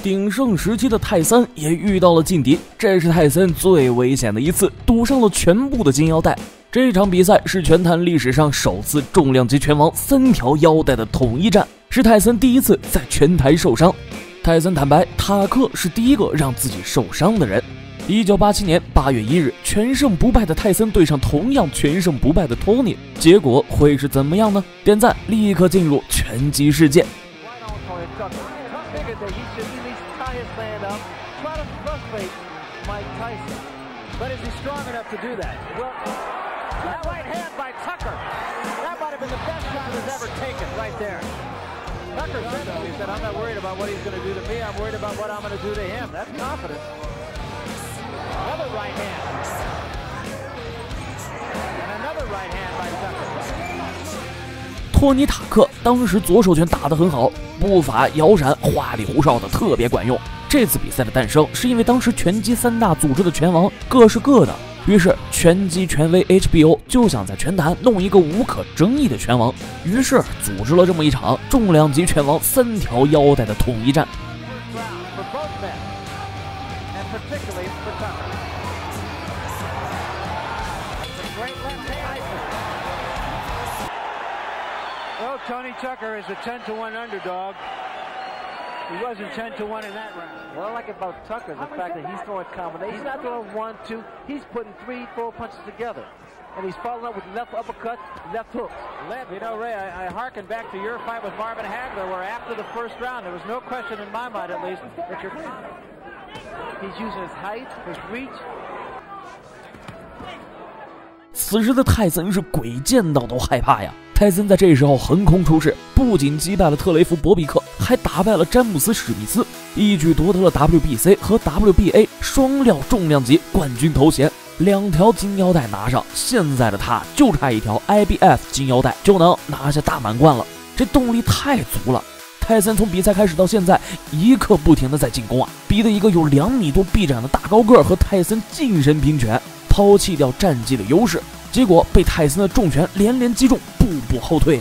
鼎盛时期的泰森也遇到了劲敌，这是泰森最危险的一次，赌上了全部的金腰带。这场比赛是拳坛历史上首次重量级拳王三条腰带的统一战，是泰森第一次在拳台受伤。泰森坦白，塔克是第一个让自己受伤的人。一九八七年八月一日，全胜不败的泰森对上同样全胜不败的托尼，结果会是怎么样呢？点赞，立刻进入拳击世界。Tucker said though, he said, I'm not worried about what he's going to do to me. I'm worried about what I'm going to do to him. That's confidence. Another right hand. And another right hand by Tucker. 托尼·塔克当时左手拳打得很好，步伐摇闪，花里胡哨的，特别管用。 这次比赛的诞生，是因为当时拳击三大组织的拳王各是各的。于是，拳击权威 HBO 就想在拳坛弄一个无可争议的拳王，于是组织了这么一场重量级拳王三条腰带的统一战。Tony Tucker is a 10 to 1 underdog. He wasn't 10 to 1 in that round. What I like about Tucker is the fact that he's throwing combinations. He's not throwing one, two. He's putting three, four punches together. And he's following up with left uppercut, left hooks. Left, you know, Ray, I, I harken back to your fight with Marvin Hagler, where after the first round, there was no question in my mind, at least, that you're, he's using his height, his reach. 此时的泰森是鬼见到都害怕呀！泰森在这时候横空出世，不仅击败了特雷弗·博比克， 还打败了詹姆斯·史密斯，一举夺得了 WBC 和 WBA 双料重量级冠军头衔，两条金腰带拿上，现在的他就差一条 IBF 金腰带就能拿下大满贯了，这动力太足了。泰森从比赛开始到现在，一刻不停的在进攻啊，逼得一个有两米多臂展的大高个和泰森近身拼拳，抛弃掉战绩的优势。结果被泰森的重拳连连击中，步步后退。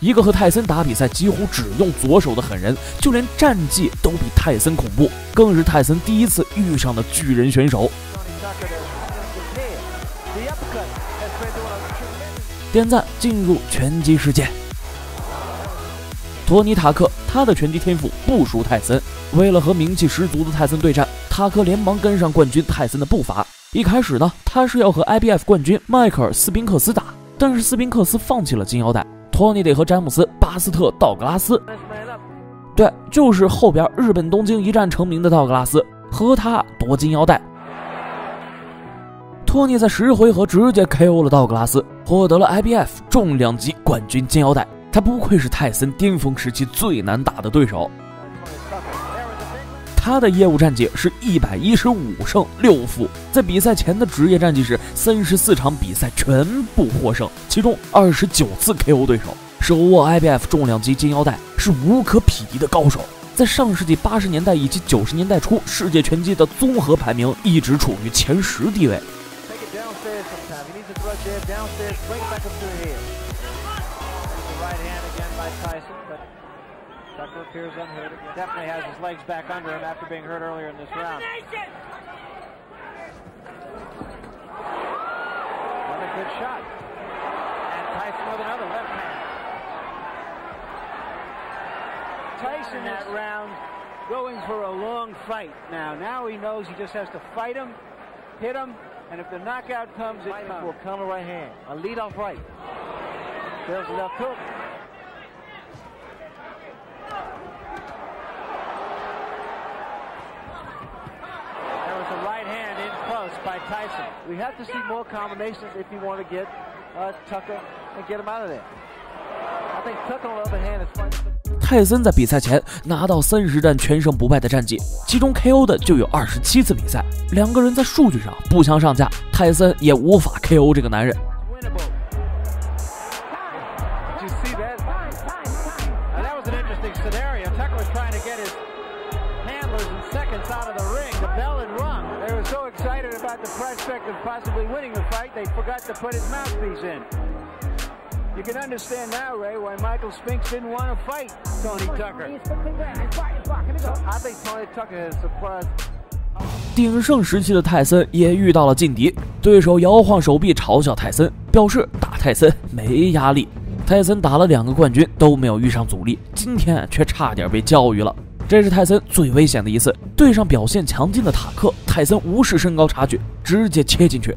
一个和泰森打比赛几乎只用左手的狠人，就连战绩都比泰森恐怖，更是泰森第一次遇上的巨人选手。点赞进入拳击世界。托尼·塔克，他的拳击天赋不输泰森。为了和名气十足的泰森对战，塔克连忙跟上冠军泰森的步伐。一开始呢，他是要和 IBF 冠军迈克尔·斯宾克斯打，但是斯宾克斯放弃了金腰带，托尼得和詹姆斯·巴斯特·道格拉斯。对，就是后边日本东京一战成名的道格拉斯，和他夺金腰带。托尼在十回合直接 KO 了道格拉斯，获得了 IBF 重量级冠军金腰带。他不愧是泰森巅峰时期最难打的对手。他的业务战绩是一百一十五胜六负，在比赛前的职业战绩是三十四场比赛全部获胜，其中二十九次 KO 对手，手握 IBF 重量级金腰带，是无可匹敌的高手。在上世纪八十年代以及九十年代初，世界拳击的综合排名一直处于前十地位。Right hand again by Tyson, but... Tyson, Tucker appears unhurt. Definitely has his legs back under him after being hurt earlier in this round. Another good shot. And Tyson with another left hand. Tyson that round going for a long fight now. Now he knows he just has to fight him, hit him, and if the knockout comes, it comes. will counter right hand, a lead off right. There's left hook. We have to see more combinations if you want to get uh, Tucker and get him out of there. I think Tucker on the other hand is fine. 泰森在比赛前拿到三十战全胜不败的战绩，其中 KO 的就有二十七次比赛。两个人在数据上不相上下，泰森也无法 KO 这个男人。They forgot to put his mouthpiece in. You can understand now, Ray, why Michael Spinks didn't want to fight Tony Tucker. I think Tony Tucker surprised 鼎盛时期的泰森也遇到了劲敌，对手摇晃手臂嘲笑泰森，表示打泰森没压力。泰森打了两个冠军都没有遇上阻力，今天却差点被教育了。这是泰森最危险的一次，对上表现强劲的塔克，泰森无视身高差距，直接切进去。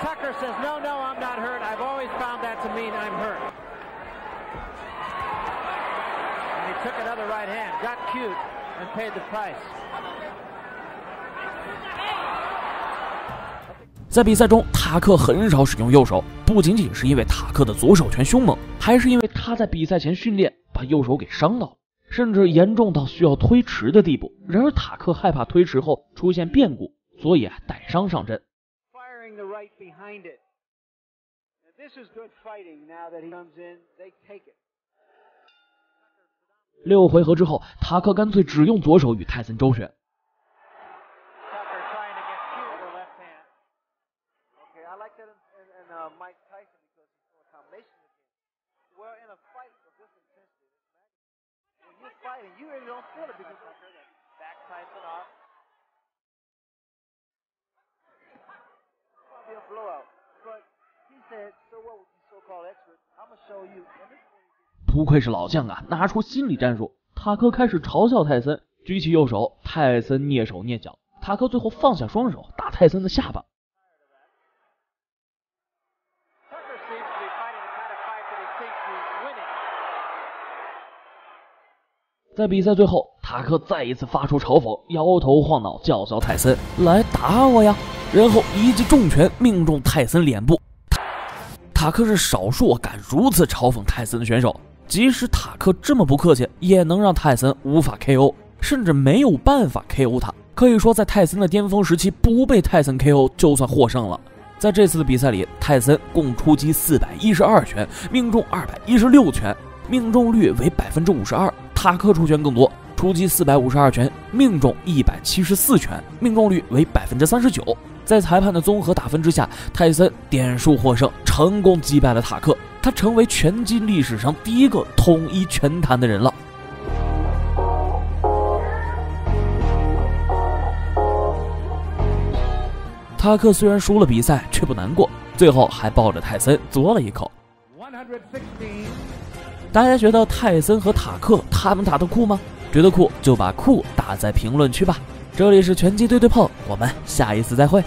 Tucker says, no, no, I'm not hurt. I've always found that to mean I'm hurt. And he took another right hand, got cute, and paid the price. 在比赛中，塔克很少使用右手，不仅仅是因为塔克的左手拳凶猛，还是因为他在比赛前训练把右手给伤到了，甚至严重到需要推迟的地步。然而塔克害怕推迟后出现变故，所以啊带伤上阵。Right behind it. Now, this is good fighting now that he comes in. They take it. 六回合之后，塔克干脆只用左手与泰森周旋。Tucker trying to get cute with the left hand. Okay, I like that in, in, in uh, Mike Tyson because he's doing a combination again. Well, in a fight of this intensity, this magnitude, when you're fighting, you really don't feel it because Tucker that back Tyson off. It's gonna be a blowout. But he said, so what with these so-called experts? I'm gonna show you. And this is what he did. 不愧是老将啊，拿出心理战术。塔克开始嘲笑泰森，举起右手，泰森蹑手蹑脚。塔克最后放下双手，打泰森的下巴。在比赛最后，塔克再一次发出嘲讽，摇头晃脑叫嚣泰森来打我呀，然后一记重拳命中泰森脸部。塔克是少数敢如此嘲讽泰森的选手，即使塔克这么不客气，也能让泰森无法 KO，甚至没有办法 KO 他。可以说，在泰森的巅峰时期，不被泰森 KO 就算获胜了。在这次的比赛里，泰森共出击四百一十二拳，命中二百一十六拳，命中率为百分之五十二。塔克出拳更多，出击四百五十二拳，命中一百七十四拳，命中率为百分之三十九。在裁判的综合打分之下，泰森点数获胜，成功击败了塔克，他成为拳击历史上第一个统一拳坛的人了。塔克虽然输了比赛，却不难过，最后还抱着泰森嘬了一口。大家觉得泰森和塔克他们打的酷吗？觉得酷就把酷打在评论区吧。这里是拳击对对碰，我们下一次再会。